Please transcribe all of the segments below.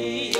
day.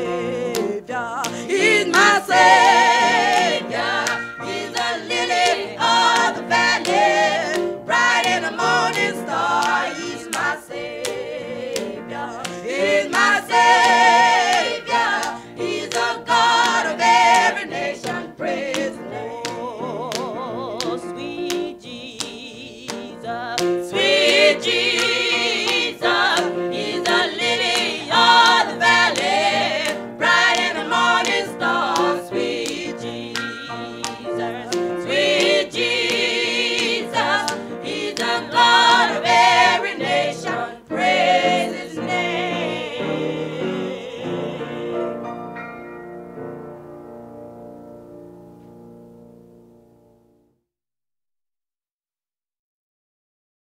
and.